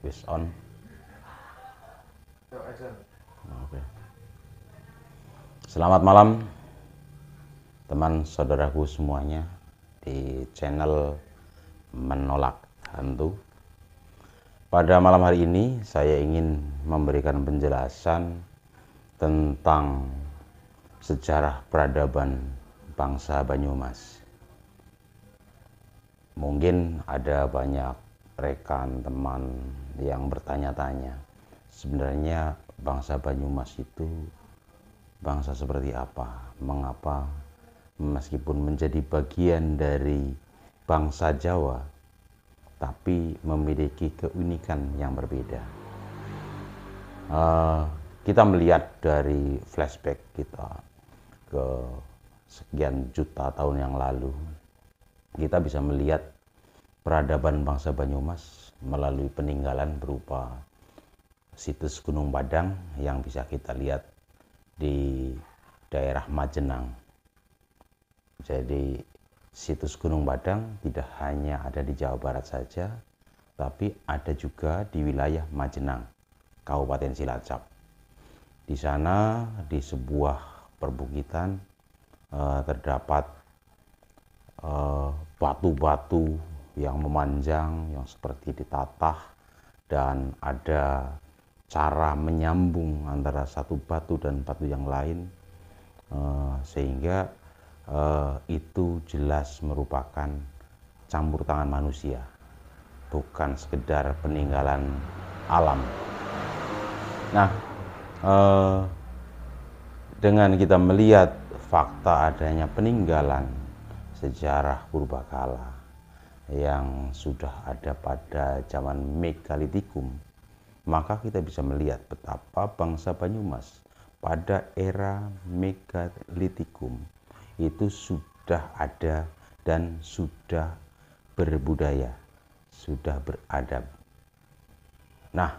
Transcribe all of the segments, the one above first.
Wis on. Oke. Selamat malam teman saudaraku semuanya di channel Menolak Hantu. Pada malam hari ini saya ingin memberikan penjelasan tentang sejarah peradaban bangsa Banyumas. Mungkin ada banyak rekan teman yang bertanya-tanya, sebenarnya bangsa Banyumas itu bangsa seperti apa? Mengapa meskipun menjadi bagian dari bangsa Jawa, tapi memiliki keunikan yang berbeda. Uh, kita melihat dari flashback kita ke sekian juta tahun yang lalu, kita bisa melihat peradaban bangsa Banyumas melalui peninggalan berupa situs Gunung Padang yang bisa kita lihat di daerah Majenang. Jadi situs Gunung Padang tidak hanya ada di Jawa Barat saja, tapi ada juga di wilayah Majenang, Kabupaten Cilacap. Di sana, di sebuah perbukitan, eh, terdapat eh, batu-batu yang memanjang, yang seperti ditatah, dan ada cara menyambung antara satu batu dan batu yang lain, eh, sehingga uh, itu jelas merupakan campur tangan manusia, bukan sekedar peninggalan alam. Nah, uh, dengan kita melihat fakta adanya peninggalan sejarah purbakala yang sudah ada pada zaman megalitikum, maka kita bisa melihat betapa bangsa Banyumas pada era megalitikum itu sudah ada dan sudah berbudaya, sudah beradab. Nah,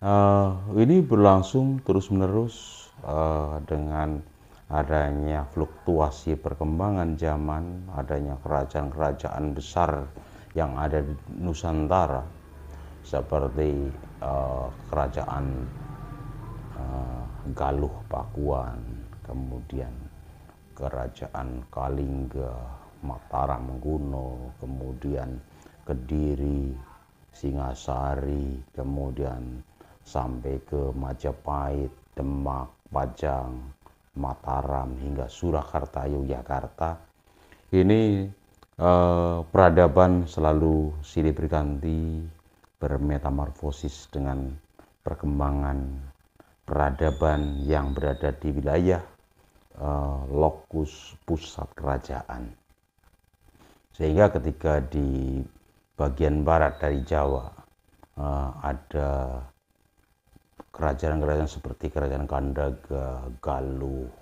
uh, ini berlangsung terus-menerus uh, dengan adanya fluktuasi perkembangan zaman, adanya kerajaan-kerajaan besar yang ada di Nusantara, seperti uh, kerajaan uh, Galuh Pakuan, kemudian kerajaan Kalingga, Mataram Kuno, kemudian Kediri, Singasari, kemudian sampai ke Majapahit, Demak, Pajang, Mataram hingga Surakarta, Yogyakarta. Ini eh, peradaban selalu silih berganti, bermetamorfosis dengan perkembangan peradaban yang berada di wilayah uh, lokus pusat kerajaan. Sehingga ketika di bagian barat dari Jawa uh, ada kerajaan-kerajaan seperti kerajaan Kandaga, Galuh,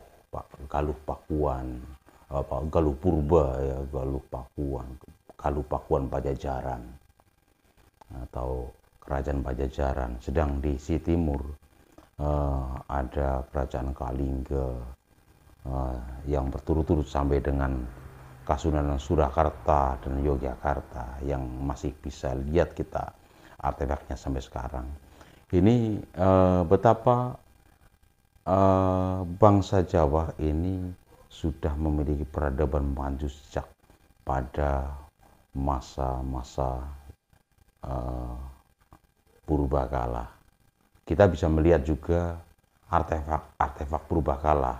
Galuh Pakuan, apa Galuh Purba ya, Galuh Pakuan, Galuh Pakuan Pajajaran atau kerajaan Pajajaran. Sedang di si timur uh, ada kerajaan Kalingga, uh, yang berturut-turut sampai dengan Kasunanan Surakarta dan Yogyakarta yang masih bisa lihat kita artefaknya sampai sekarang. Ini uh, betapa uh, bangsa Jawa ini sudah memiliki peradaban maju sejak pada masa-masa uh, purbakala. Kita bisa melihat juga artefak-artefak purbakala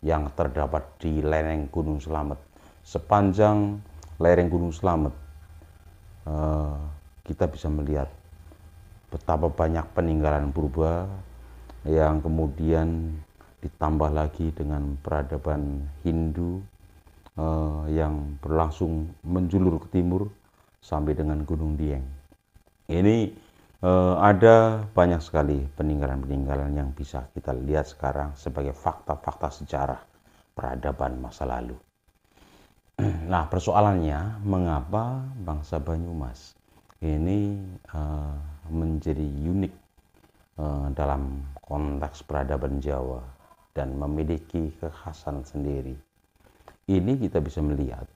yang terdapat di lereng Gunung Selamet. Sepanjang lereng Gunung Selamet, uh, kita bisa melihat betapa banyak peninggalan purba yang kemudian ditambah lagi dengan peradaban Hindu uh, yang berlangsung menjulur ke timur sampai dengan Gunung Dieng. Ini uh, ada banyak sekali peninggalan-peninggalan yang bisa kita lihat sekarang sebagai fakta-fakta sejarah peradaban masa lalu. Nah, persoalannya mengapa bangsa Banyumas ini uh, menjadi unik uh, dalam konteks peradaban Jawa dan memiliki kekhasan sendiri. Ini kita bisa melihat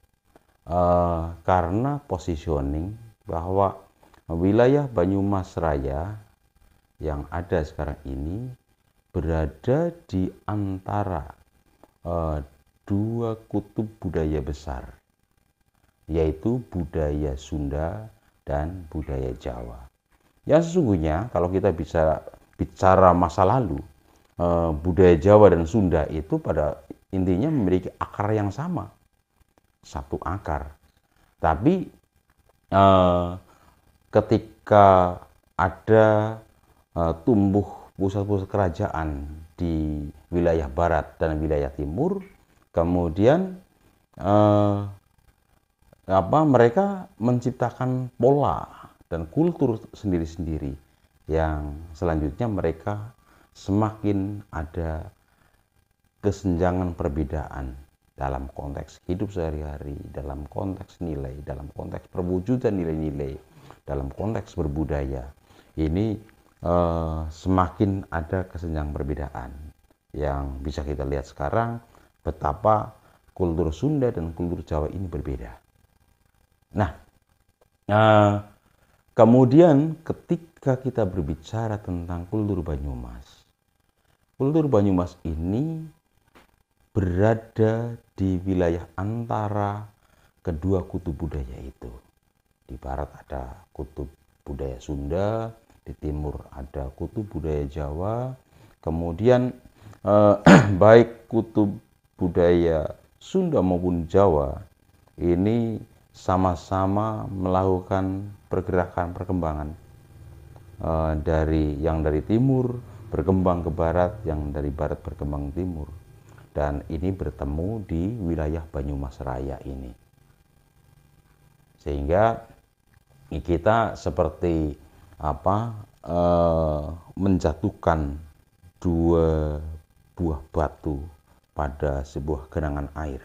uh, karena positioning bahwa wilayah Banyumas Raya yang ada sekarang ini berada di antara dua kutub budaya besar, yaitu budaya Sunda dan budaya Jawa. Yang sesungguhnya kalau kita bisa bicara masa lalu, uh, budaya Jawa dan Sunda itu pada intinya memiliki akar yang sama, satu akar. Tapi uh, ketika ada uh, tumbuh pusat-pusat kerajaan di wilayah barat dan wilayah timur, kemudian apa mereka menciptakan pola dan kultur sendiri-sendiri yang selanjutnya mereka semakin ada kesenjangan perbedaan dalam konteks hidup sehari-hari, dalam konteks nilai, dalam konteks perwujudan nilai-nilai dalam konteks berbudaya ini uh, semakin ada kesenjangan perbedaan yang bisa kita lihat sekarang betapa kultur Sunda dan kultur Jawa ini berbeda. Nah, uh, kemudian ketika kita berbicara tentang kultur Banyumas, kultur Banyumas ini berada di wilayah antara kedua kutub budaya itu. Di barat ada kutub budaya Sunda, di timur ada kutub budaya Jawa. Kemudian eh, baik kutub budaya Sunda maupun Jawa ini sama-sama melakukan pergerakan perkembangan eh, dari yang dari timur berkembang ke barat, yang dari barat berkembang ke timur. Dan ini bertemu di wilayah Banyumas Raya ini. Sehingga kita seperti apa e, menjatuhkan dua buah batu pada sebuah genangan air.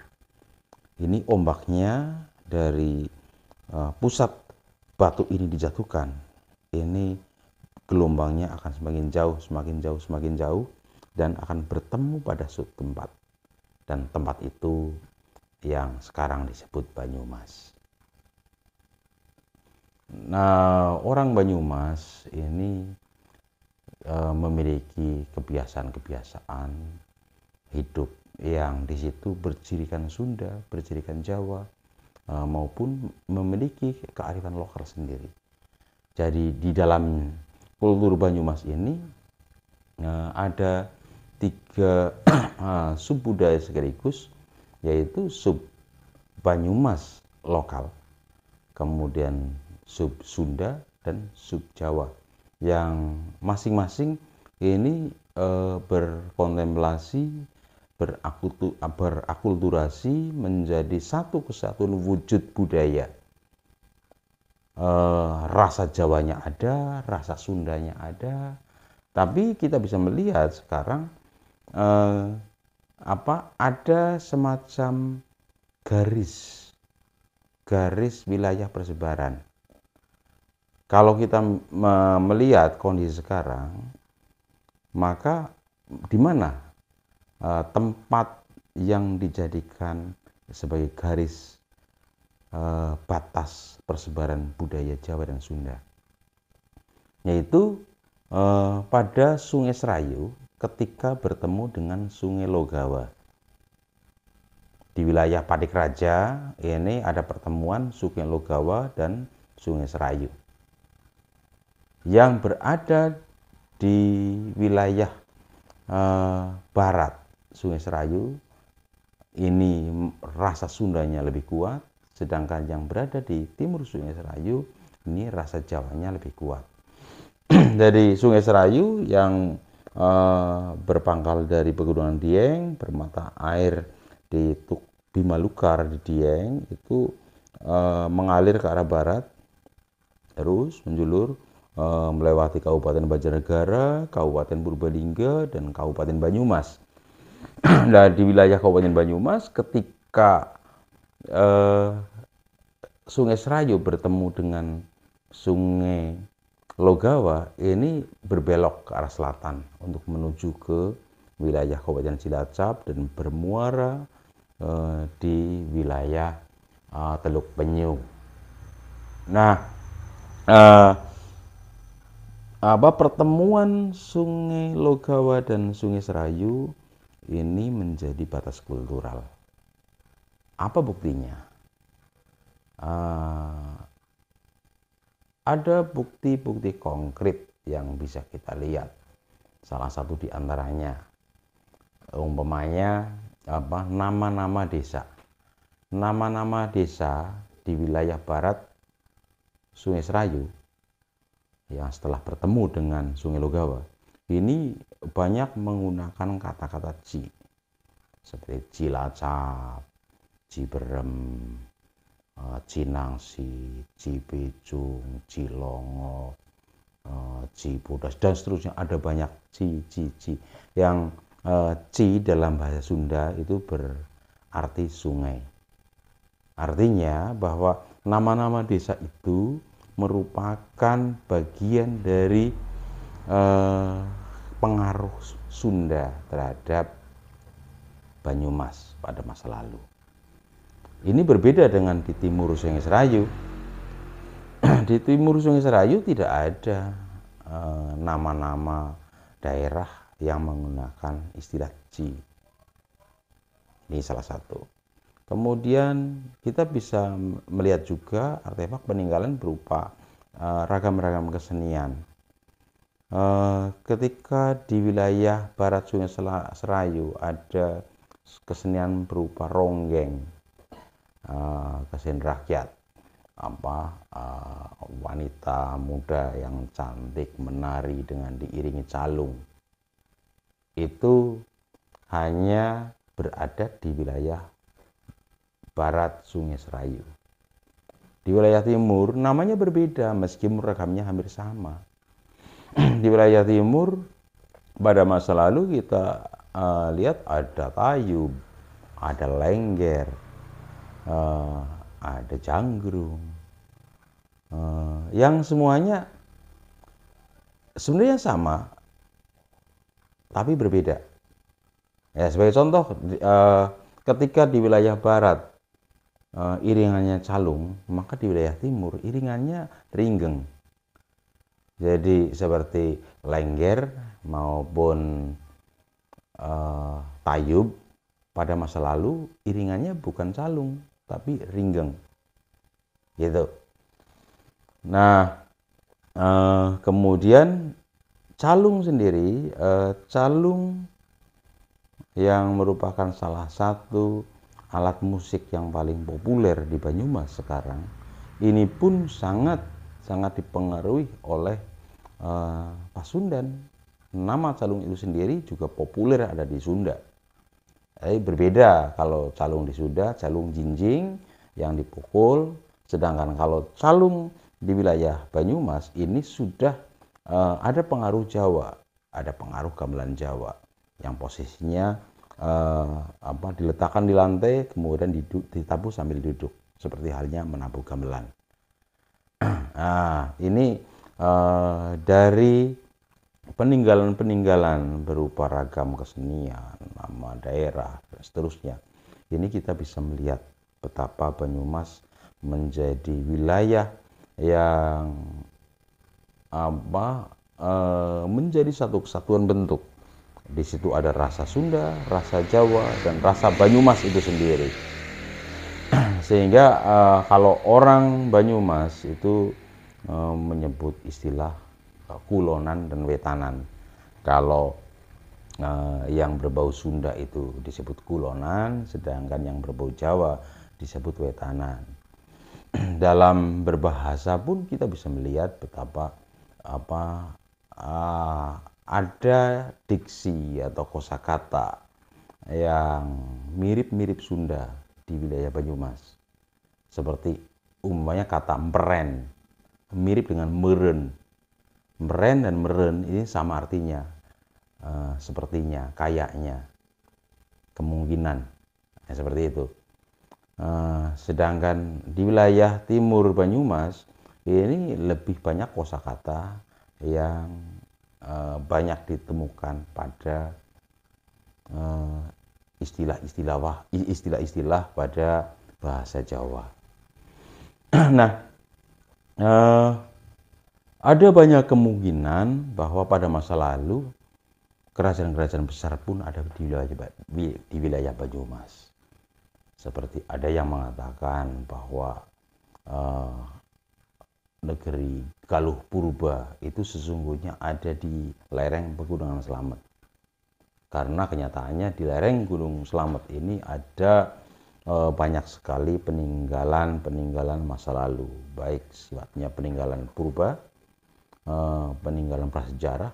Ini ombaknya dari e, pusat batu ini dijatuhkan. Ini gelombangnya akan semakin jauh, semakin jauh, semakin jauh dan akan bertemu pada suatu tempat. Dan tempat itu yang sekarang disebut Banyumas. Nah, orang Banyumas ini e, memiliki kebiasaan-kebiasaan hidup yang di situ bercirikan Sunda, bercirikan Jawa, maupun memiliki kearifan lokal sendiri. Jadi di dalam kultur Banyumas ini e, ada tiga sub budaya sekaligus, yaitu sub Banyumas lokal, kemudian sub Sunda dan sub Jawa yang masing-masing ini berkontemplasi berakulturasi menjadi satu kesatuan wujud budaya. E, rasa Jawanya ada rasa Sundanya ada tapi kita bisa melihat sekarang e, apa ada semacam garis garis wilayah persebaran. Kalau kita melihat kondisi sekarang, maka di mana uh, tempat yang dijadikan sebagai garis uh, batas persebaran budaya Jawa dan Sunda, yaitu uh, pada Sungai Serayu ketika bertemu dengan Sungai Logawa. Di wilayah Padik Raja ini ada pertemuan Sungai Logawa dan Sungai Serayu. Yang berada di wilayah barat Sungai Serayu ini rasa Sundanya lebih kuat, sedangkan yang berada di timur Sungai Serayu ini rasa Jawanya lebih kuat. dari Sungai Serayu yang uh, berpangkal dari Pegunungan Dieng, bermata air di Tuk Bimalukar di Dieng itu uh, mengalir ke arah barat, terus menjulur Eh, melewati Kabupaten Banjarnegara, Kabupaten Purbalingga, dan Kabupaten Banyumas. nah, di wilayah Kabupaten Banyumas, ketika eh, Sungai Serayu bertemu dengan Sungai Logawa, ini berbelok ke arah selatan untuk menuju ke wilayah Kabupaten Cilacap dan bermuara eh, di wilayah eh, Teluk Penyu. Nah, uh, apa pertemuan Sungai Logawa dan Sungai Serayu ini menjadi batas kultural. Apa buktinya? Uh, ada bukti-bukti konkret yang bisa kita lihat. Salah satu di antaranya, umpamanya apa nama-nama desa. Nama-nama desa di wilayah barat Sungai Serayu yang setelah bertemu dengan Sungai Logawa ini banyak menggunakan kata-kata ci seperti Cilacap, Ciberem, uh, Cinangsi, Cipicung, Cilongo, uh, Cipudas dan seterusnya ada banyak ci ci ci yang uh, ci dalam bahasa Sunda itu berarti sungai. Artinya bahwa nama-nama desa itu merupakan bagian dari eh, pengaruh Sunda terhadap Banyumas pada masa lalu. Ini berbeda dengan di timur Sungai Serayu. di timur Sungai Serayu tidak ada eh, nama-nama eh, daerah yang menggunakan istilah Ci. Ini salah satu. Kemudian kita bisa melihat juga artefak peninggalan berupa uh, ragam-ragam kesenian. Uh, ketika di wilayah barat Sungai Serayu ada kesenian berupa ronggeng, uh, kesenian rakyat, apa uh, wanita muda yang cantik menari dengan diiringi calung, itu hanya berada di wilayah barat Sungai Serayu. Di wilayah timur namanya berbeda meskipun ragamnya hampir sama. Di wilayah timur pada masa lalu kita uh, lihat ada tayub, ada lengger, uh, ada janggrung, uh, yang semuanya sebenarnya sama, tapi berbeda. Ya sebagai contoh, uh, ketika di wilayah barat uh, iringannya calung, maka di wilayah timur iringannya ringgeng. Jadi seperti lengger maupun uh, tayub pada masa lalu iringannya bukan calung tapi ringgeng. Gitu. Nah, uh, kemudian calung sendiri, uh, calung yang merupakan salah satu alat musik yang paling populer di Banyumas sekarang ini pun sangat sangat dipengaruhi oleh uh, Pasundan. Nama calung itu sendiri juga populer ada di Sunda. Eh, berbeda kalau calung di Sunda, calung jinjing yang dipukul, sedangkan kalau calung di wilayah Banyumas ini sudah uh, ada pengaruh Jawa, ada pengaruh gamelan Jawa yang posisinya uh, apa diletakkan di lantai kemudian ditabuh sambil duduk seperti halnya menabuh gamelan. Nah, ini uh, dari peninggalan-peninggalan berupa ragam kesenian, nama daerah dan seterusnya. Ini kita bisa melihat betapa Banyumas menjadi wilayah yang apa uh, menjadi satu kesatuan bentuk di situ ada rasa Sunda, rasa Jawa, dan rasa Banyumas itu sendiri. Sehingga uh, kalau orang Banyumas itu uh, menyebut istilah uh, kulonan dan wetanan. Kalau uh, yang berbau Sunda itu disebut kulonan, sedangkan yang berbau Jawa disebut wetanan. Dalam berbahasa pun kita bisa melihat betapa apa uh, ada diksi atau kosakata yang mirip-mirip Sunda di wilayah Banyumas. Seperti umumnya kata meren, mirip dengan meren. Meren dan meren ini sama artinya. Uh, sepertinya, kayaknya, kemungkinan. Ya, seperti itu. Uh, sedangkan di wilayah timur Banyumas ini lebih banyak kosakata yang Eh, banyak ditemukan pada istilah-istilah istilah-istilah pada bahasa Jawa. nah, uh, ada banyak kemungkinan bahwa pada masa lalu kerajaan-kerajaan besar pun ada di wilayah, di wilayah Banyumas. Seperti ada yang mengatakan bahwa uh, negeri Galuh Purba itu sesungguhnya ada di lereng Pegunungan Selamat. Karena kenyataannya di lereng Gunung Selamat ini ada uh, banyak sekali peninggalan-peninggalan masa lalu, baik sifatnya peninggalan purba Eh, peninggalan prasejarah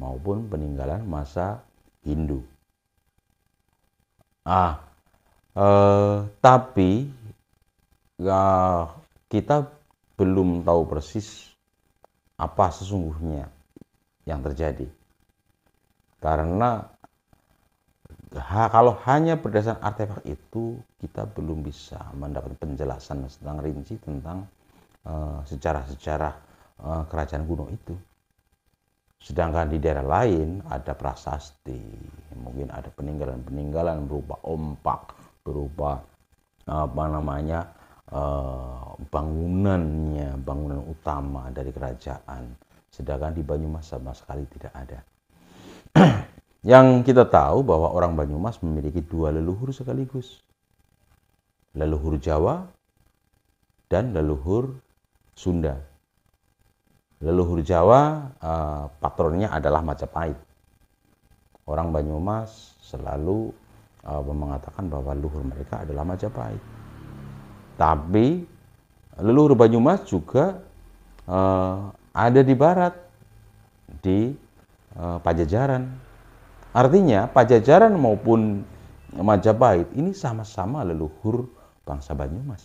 maupun peninggalan masa Hindu. Ah, eh, tapi ya, kita belum tahu persis apa sesungguhnya yang terjadi. Karena ha, kalau hanya berdasarkan artefak itu kita belum bisa mendapat penjelasan tentang rinci tentang eh, sejarah-sejarah uh, kerajaan kuno itu. Sedangkan di daerah lain ada prasasti, mungkin ada peninggalan-peninggalan berupa ompak, berupa apa namanya uh, bangunannya, bangunan utama dari kerajaan. Sedangkan di Banyumas sama sekali tidak ada. Yang kita tahu bahwa orang Banyumas memiliki dua leluhur sekaligus. Leluhur Jawa dan leluhur Sunda leluhur Jawa uh, patronnya adalah Majapahit. Orang Banyumas selalu uh, mengatakan bahwa leluhur mereka adalah Majapahit. Tapi leluhur Banyumas juga uh, ada di barat di uh, Pajajaran. Artinya Pajajaran maupun Majapahit ini sama-sama leluhur bangsa Banyumas.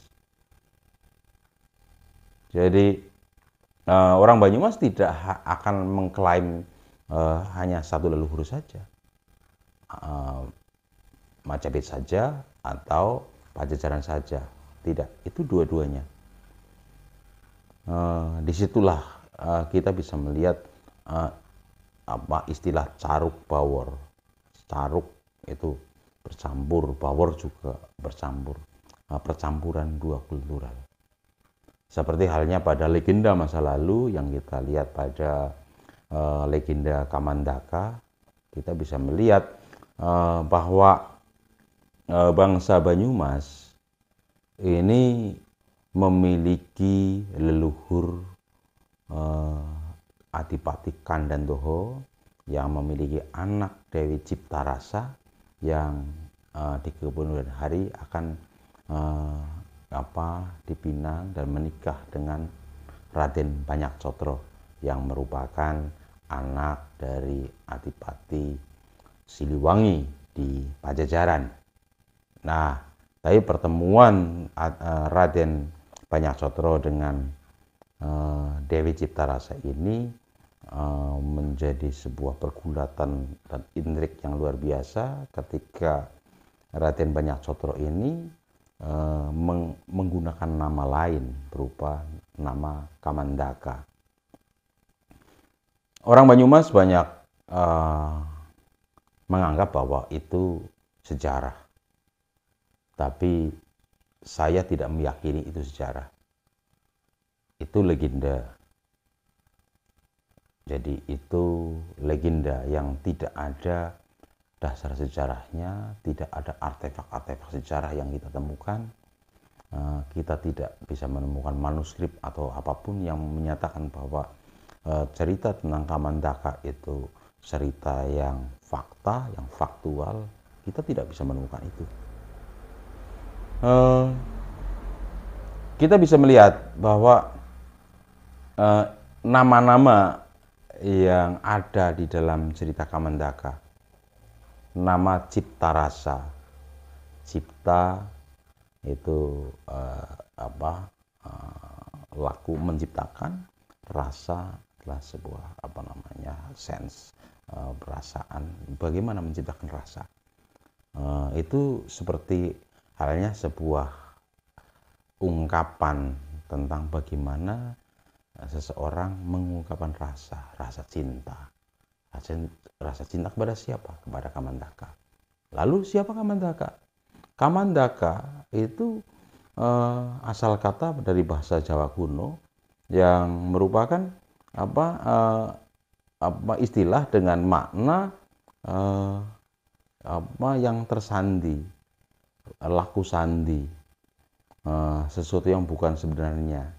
Jadi uh, orang Banyumas tidak akan mengklaim uh, hanya satu leluhur saja, uh, Majapahit saja atau Pajajaran saja, tidak, itu dua-duanya. Uh, di situlah uh, kita bisa melihat apa istilah caruk bawor, caruk itu bercampur, bawor juga bercampur, uh, percampuran dua kultural. Seperti halnya pada legenda masa lalu yang kita lihat pada uh, legenda Kamandaka, kita bisa melihat uh, bahwa uh, bangsa Banyumas ini memiliki leluhur uh, Adipati Kandandoho yang memiliki anak Dewi Ciptarasa yang uh, di kemudian hari akan uh, apa di Pinang dan menikah dengan Raden Banyak Cotro yang merupakan anak dari Adipati Siliwangi di Pajajaran. Nah, tapi pertemuan uh, Raden Banyak Cotro dengan uh, Dewi Ciptarasa ini uh, menjadi sebuah pergulatan dan intrik yang luar biasa ketika Raden Banyak Cotro ini Eh, menggunakan nama lain berupa nama Kamandaka. Orang Banyumas banyak menganggap bahwa itu sejarah, tapi saya tidak meyakini itu sejarah. Itu legenda. Jadi itu legenda yang tidak ada dasar sejarahnya, tidak ada artefak-artefak sejarah yang kita temukan. Eh, kita tidak bisa menemukan manuskrip atau apa pun yang menyatakan bahwa eh, cerita tentang Kamandaka itu cerita yang fakta, yang faktual. Kita tidak bisa menemukan itu. Eh, kita bisa melihat bahwa nama-nama yang ada di dalam cerita Kamandaka nama cipta rasa. Cipta itu uh, apa? Uh, laku menciptakan, rasa adalah sebuah apa namanya sense uh, perasaan. Bagaimana menciptakan rasa? Uh, itu seperti halnya sebuah ungkapan tentang bagaimana seseorang mengungkapkan rasa, rasa cinta Rasa, rasa cinta kepada siapa? Kepada Kamandaka. Lalu siapa Kamandaka? Kamandaka itu uh, asal kata dari bahasa Jawa kuno yang merupakan apa uh, apa istilah dengan makna uh, apa yang tersandi laku sandi uh, sesuatu yang bukan sebenarnya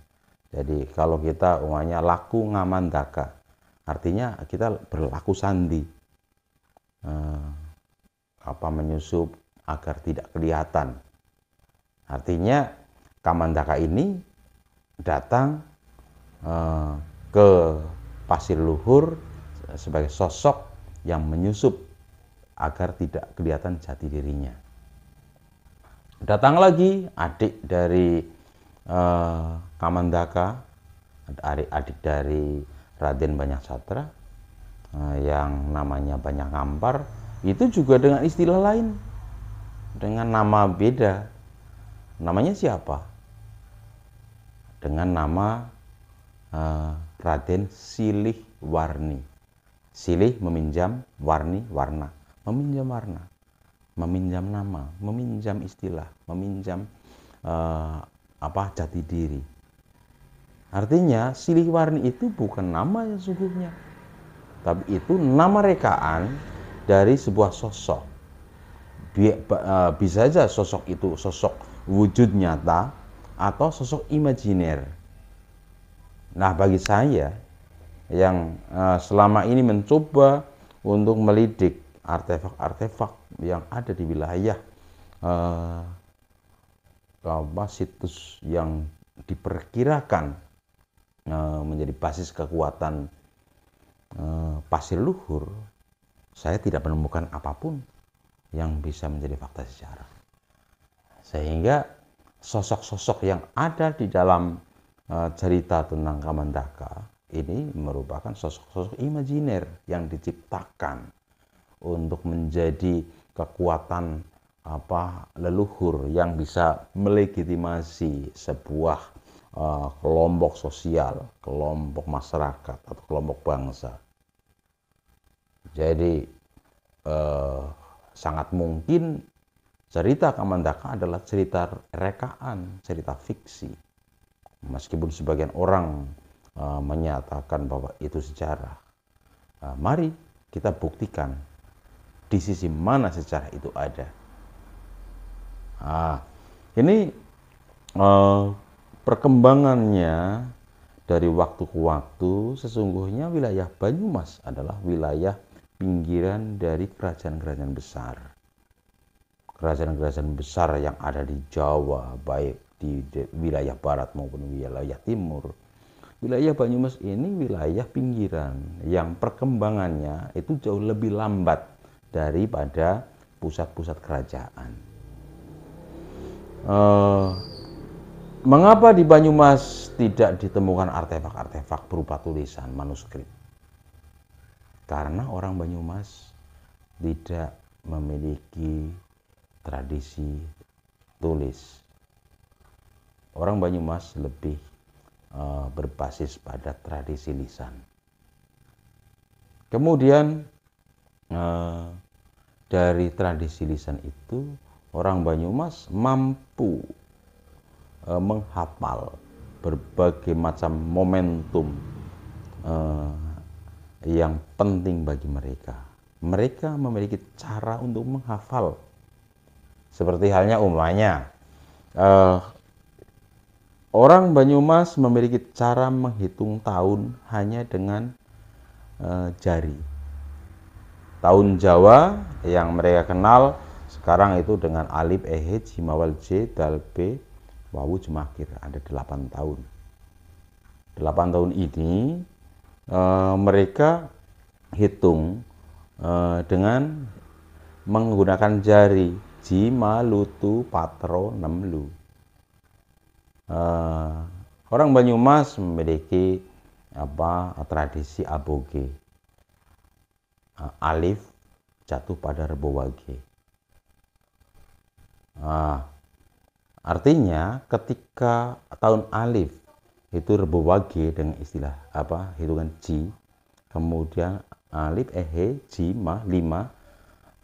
jadi kalau kita umumnya laku ngamandaka artinya kita berlaku sandi uh, apa menyusup agar tidak kelihatan artinya kamandaka ini datang uh, ke pasir luhur sebagai sosok yang menyusup agar tidak kelihatan jati dirinya. Datang lagi adik dari uh, Kamandaka, adik-adik dari Raden Banyak Satra uh, yang namanya Banyak Ngampar, itu juga dengan istilah lain, dengan nama beda. Namanya siapa? Dengan nama uh, Raden Silih Warni. Silih meminjam, warni warna meminjam warna, meminjam nama, meminjam istilah, meminjam apa jati diri. Artinya silih warni itu bukan nama yang sungguhnya, tapi itu nama rekaan dari sebuah sosok. uh, bisa saja sosok itu sosok wujud nyata atau sosok imajiner. Nah, bagi saya yang uh, selama ini mencoba untuk melidik artefak-artefak yang ada di wilayah uh, apa situs yang diperkirakan uh, menjadi basis kekuatan uh, pasir luhur, saya tidak menemukan apa pun yang bisa menjadi fakta sejarah. Sehingga sosok-sosok yang ada di dalam uh, cerita tentang Kamandaka ini merupakan sosok-sosok imajiner yang diciptakan untuk menjadi kekuatan apa leluhur yang bisa melegitimasi sebuah uh, kelompok sosial, kelompok masyarakat atau kelompok bangsa. Jadi uh, sangat mungkin cerita Kamandaka adalah cerita rekaan, cerita fiksi. Meskipun sebagian orang uh, menyatakan bahwa itu sejarah. Uh, mari kita buktikan di sisi mana sejarah itu ada. Nah, ini eh, perkembangannya dari waktu ke waktu sesungguhnya wilayah Banyumas adalah wilayah pinggiran dari kerajaan-kerajaan besar. Kerajaan-kerajaan besar yang ada di Jawa, baik di wilayah barat maupun wilayah timur. Wilayah Banyumas ini wilayah pinggiran yang perkembangannya itu jauh lebih lambat daripada pusat-pusat kerajaan. Uh, mengapa di Banyumas tidak ditemukan artefak-artefak berupa tulisan manuskrip? Karena orang Banyumas tidak memiliki tradisi tulis. Orang Banyumas lebih uh, berbasis pada tradisi lisan. Kemudian Eh, dari tradisi lisan itu orang Banyumas mampu uh, menghafal berbagai macam momentum uh, yang penting bagi mereka. Mereka memiliki cara untuk menghafal. Seperti halnya umumnya uh, orang Banyumas memiliki cara menghitung tahun hanya dengan uh, jari tahun Jawa yang mereka kenal sekarang itu dengan alif ehe jimawal j dal b wawu jemakir ada delapan tahun. Delapan tahun ini e, mereka hitung e, dengan menggunakan jari. Jima lutu patro nemlu e, orang Banyumas memiliki apa tradisi aboge. Uh, alif jatuh pada rebo wage. Nah, artinya ketika tahun alif itu rebo wage dengan istilah apa hitungan ji, kemudian alif ehe ji ma lima,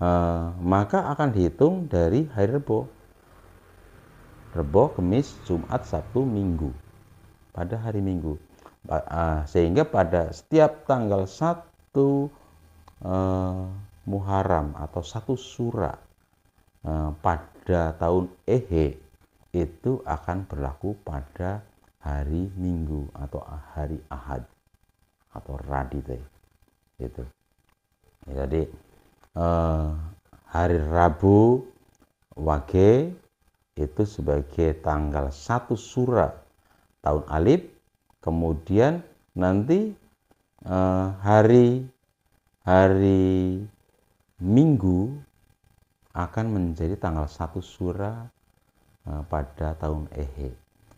uh, maka akan dihitung dari hari rebo. Rebo, Kemis, Jumat, Sabtu, Minggu. Pada hari Minggu. sehingga pada setiap tanggal satu uh, Muharram atau satu Surah uh, pada tahun Ehe itu akan berlaku pada hari Minggu atau hari Ahad atau Radite itu jadi uh, hari Rabu Wage itu sebagai tanggal satu Surah tahun Alif kemudian nanti uh, hari hari Minggu akan menjadi tanggal satu surah uh, pada tahun Ehe.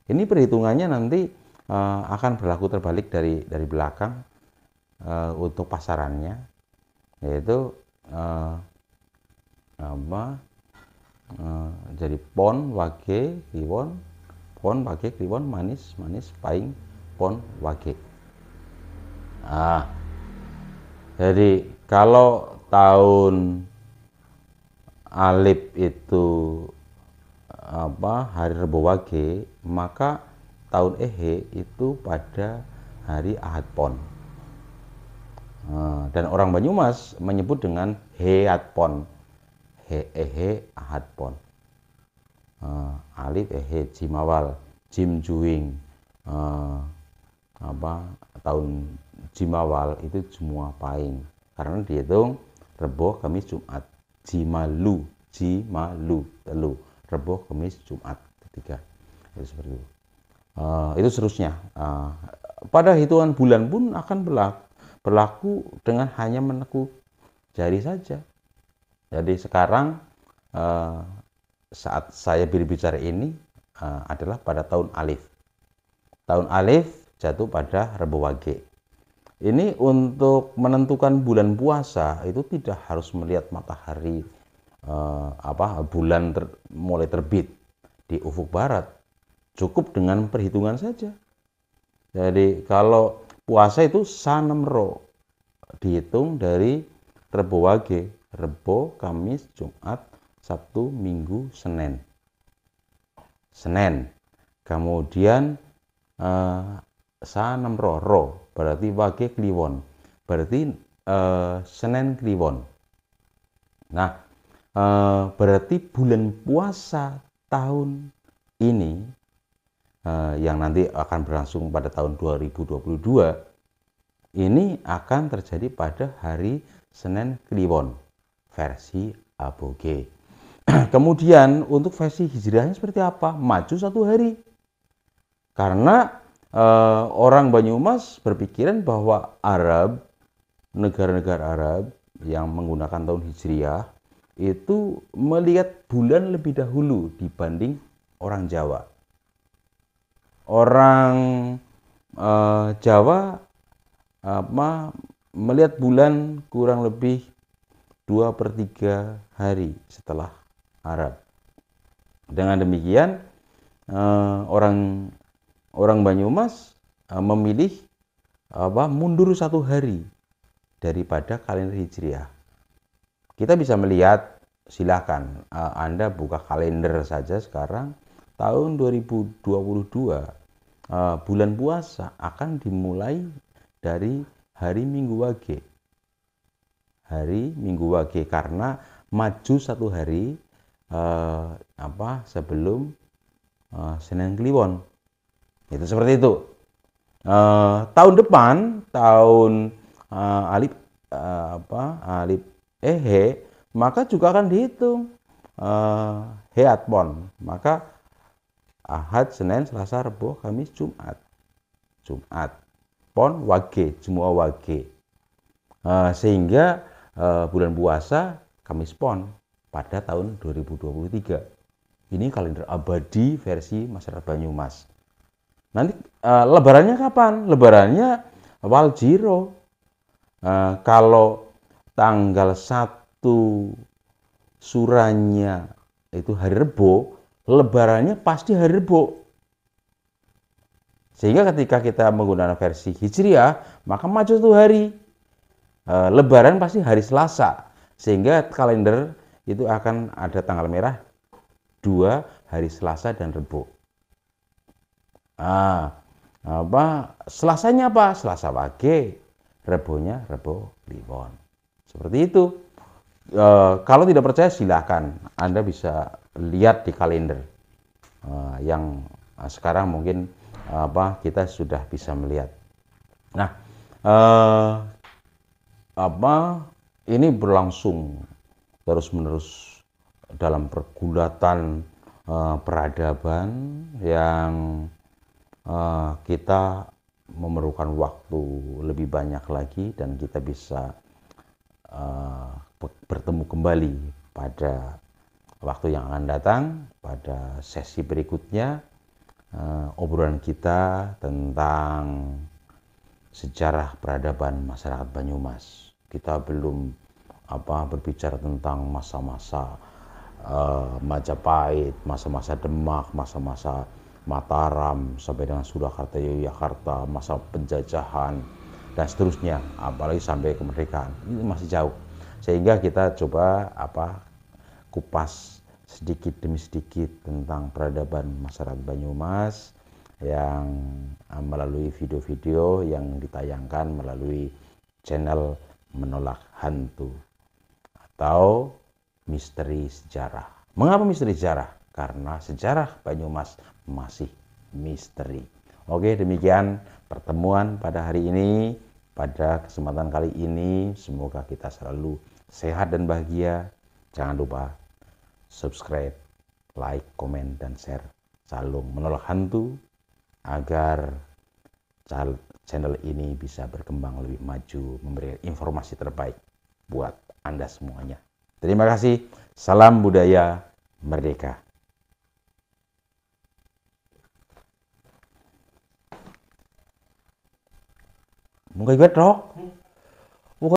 Ini perhitungannya nanti uh, akan berlaku terbalik dari dari belakang uh, untuk pasarannya, yaitu uh, apa? Uh, jadi pon, wage, kliwon, pon, wage, kliwon, manis, manis, paing, pon, wage. Ah, jadi kalau tahun Alif itu apa hari Rebo Wage, maka tahun Ehe itu pada hari Ahad Pon. Nah, dan orang Banyumas menyebut dengan Heat Pon. He Ehe Ahad Pon. Nah, Alif Ehe Jimawal, Jim Juing, uh, apa tahun Jimawal itu semua paing karena dihitung Rebo, Kamis, Jumat. Jimalu, Jimalu, telu. Rebo, Kamis, Jumat, ketiga. Itu seperti itu. Uh, itu seterusnya. Uh, pada hitungan bulan pun akan berlaku, berlaku dengan hanya menekuk jari saja. Jadi sekarang uh, saat saya berbicara ini uh, adalah pada tahun Alif. Tahun Alif jatuh pada Rebo Wage. Ini untuk menentukan bulan puasa itu tidak harus melihat matahari eh, apa bulan ter, mulai terbit di ufuk barat. Cukup dengan perhitungan saja. Jadi kalau puasa itu sanemro dihitung dari Rebo Wage, Rebo, Kamis, Jumat, Sabtu, Minggu, Senin. Senin. Kemudian eh, sanemro ro berarti wage kliwon berarti uh, Senin kliwon nah uh, berarti bulan puasa tahun ini uh, yang nanti akan berlangsung pada tahun 2022 ini akan terjadi pada hari Senin Kliwon versi Aboge. Kemudian untuk versi hijriahnya seperti apa? Maju satu hari. Karena uh, orang Banyumas berpikiran bahwa Arab, negara-negara Arab yang menggunakan tahun Hijriah itu melihat bulan lebih dahulu dibanding orang Jawa. Orang uh, Jawa apa melihat bulan kurang lebih dua per tiga hari setelah Arab. Dengan demikian uh, orang orang Banyumas uh, memilih apa mundur satu hari daripada kalender Hijriah. Kita bisa melihat silakan uh, Anda buka kalender saja sekarang tahun 2022 uh, bulan puasa akan dimulai dari hari Minggu Wage. Hari Minggu Wage karena maju satu hari uh, apa sebelum uh, Senin Kliwon itu seperti itu. Uh, tahun depan, tahun uh, alif uh, apa alif maka juga akan dihitung uh, heat pon. Maka Ahad, Senin, Selasa, Rabu, Kamis, Jumat. Jumat. Pon wage, semua wage. Uh, sehingga uh, bulan puasa Kamis Pon pada tahun 2023. Ini kalender abadi versi masyarakat Banyumas. Nanti uh, lebarannya kapan? Lebarannya Waljiro. Uh, kalau tanggal 1 suranya itu hari Rebo, lebarannya pasti hari Rebo. Sehingga ketika kita menggunakan versi Hijriah, maka maju satu hari. Uh, lebaran pasti hari Selasa. Sehingga kalender itu akan ada tanggal merah dua hari Selasa dan Rebo. Ah, Apa Selasanya apa? Selasa Wage, Rebonya Rebo Kliwon. Seperti itu. E, kalau tidak percaya silahkan Anda bisa lihat di kalender e, yang sekarang mungkin apa kita sudah bisa melihat. Nah, e, apa ini berlangsung terus menerus dalam pergulatan uh, peradaban yang uh, kita memerlukan waktu lebih banyak lagi dan kita bisa uh, bertemu kembali pada waktu yang akan datang pada sesi berikutnya uh, obrolan kita tentang sejarah peradaban masyarakat Banyumas. Kita belum apa berbicara tentang masa-masa uh, Majapahit, masa-masa Demak, masa-masa Mataram sampai dengan Surakarta, Yogyakarta, masa penjajahan dan seterusnya, apalagi sampai kemerdekaan. Ini masih jauh. Sehingga kita coba apa kupas sedikit demi sedikit tentang peradaban masyarakat Banyumas yang uh, melalui video-video yang ditayangkan melalui channel menolak hantu atau misteri sejarah. Mengapa misteri sejarah? Karena sejarah Banyumas masih misteri. Oke, demikian pertemuan pada hari ini. Pada kesempatan kali ini, semoga kita selalu sehat dan bahagia. Jangan lupa subscribe, like, komen, dan share. Salung menolak hantu agar channel ini bisa berkembang lebih maju, memberi informasi terbaik buat anda semuanya. Terima kasih. Salam budaya merdeka. Mungkin gue